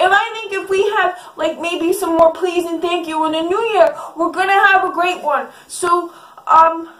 And I think if we have like maybe some more please and thank you in the new year, we're gonna have a great one. So, um!